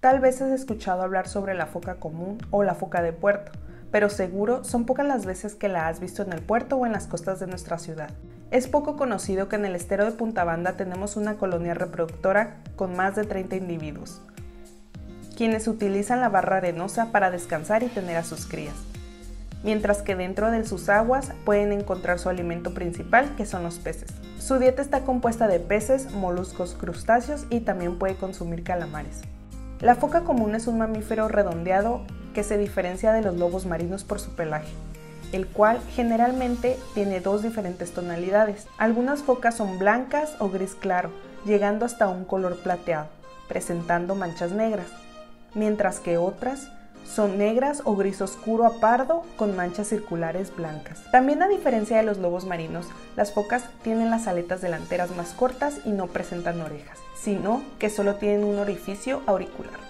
Tal vez has escuchado hablar sobre la foca común o la foca de puerto, pero seguro son pocas las veces que la has visto en el puerto o en las costas de nuestra ciudad. Es poco conocido que en el estero de Punta Banda tenemos una colonia reproductora con más de 30 individuos, quienes utilizan la barra arenosa para descansar y tener a sus crías, mientras que dentro de sus aguas pueden encontrar su alimento principal, que son los peces. Su dieta está compuesta de peces, moluscos, crustáceos y también puede consumir calamares. La foca común es un mamífero redondeado que se diferencia de los lobos marinos por su pelaje, el cual generalmente tiene dos diferentes tonalidades. Algunas focas son blancas o gris claro, llegando hasta un color plateado, presentando manchas negras mientras que otras son negras o gris oscuro a pardo con manchas circulares blancas. También a diferencia de los lobos marinos, las focas tienen las aletas delanteras más cortas y no presentan orejas, sino que solo tienen un orificio auricular.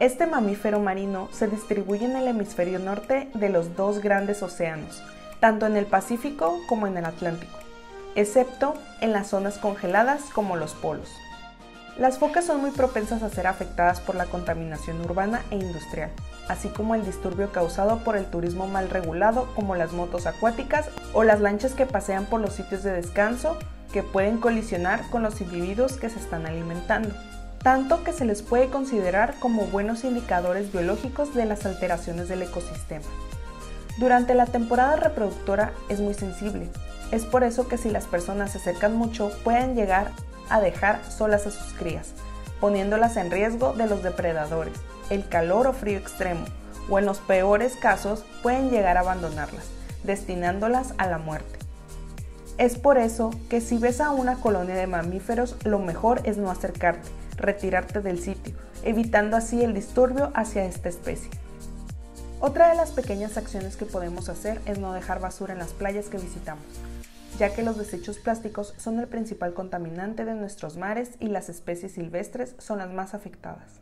Este mamífero marino se distribuye en el hemisferio norte de los dos grandes océanos, tanto en el Pacífico como en el Atlántico, excepto en las zonas congeladas como los polos. Las focas son muy propensas a ser afectadas por la contaminación urbana e industrial, así como el disturbio causado por el turismo mal regulado como las motos acuáticas o las lanchas que pasean por los sitios de descanso que pueden colisionar con los individuos que se están alimentando, tanto que se les puede considerar como buenos indicadores biológicos de las alteraciones del ecosistema. Durante la temporada reproductora es muy sensible, es por eso que si las personas se acercan mucho pueden llegar a dejar solas a sus crías, poniéndolas en riesgo de los depredadores, el calor o frío extremo, o en los peores casos pueden llegar a abandonarlas, destinándolas a la muerte. Es por eso que si ves a una colonia de mamíferos, lo mejor es no acercarte, retirarte del sitio, evitando así el disturbio hacia esta especie. Otra de las pequeñas acciones que podemos hacer es no dejar basura en las playas que visitamos ya que los desechos plásticos son el principal contaminante de nuestros mares y las especies silvestres son las más afectadas.